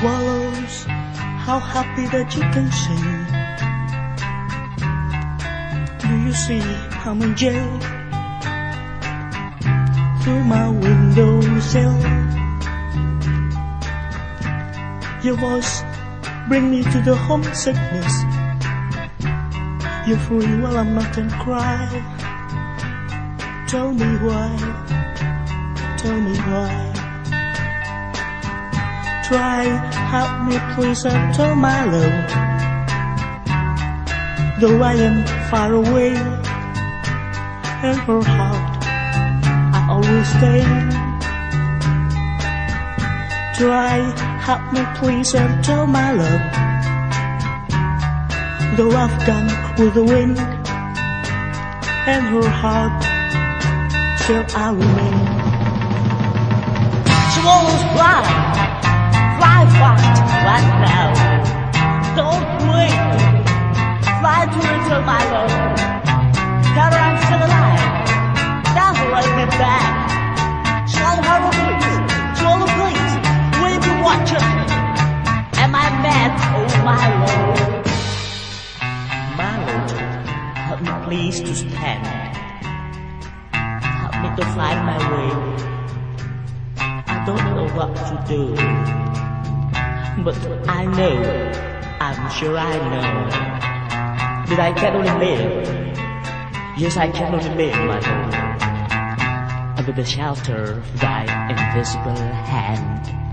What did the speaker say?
swallows, how happy that you can sing. Do you see I'm in jail? Through my windowsill, your voice bring me to the homesickness. You're free while I'm not and cry. Tell me why, tell me why. Try, help me please my love. Though I am far away, in her heart I always stay. Try, help me please my love. Though I've gone with the wind, and her heart still I remain. Swallows fly, fly fly my love. Tell her I'm still alive, never let me back. Swallow harbor please, swallow please, wave your watch at me. Am I mad? Oh my lord. My lord, help me please to stand. Help me to find my way. I don't know what to do. But I know, I'm sure I know, that I can only live. Yes, I can only live, my lord, under the shelter of thy invisible hand.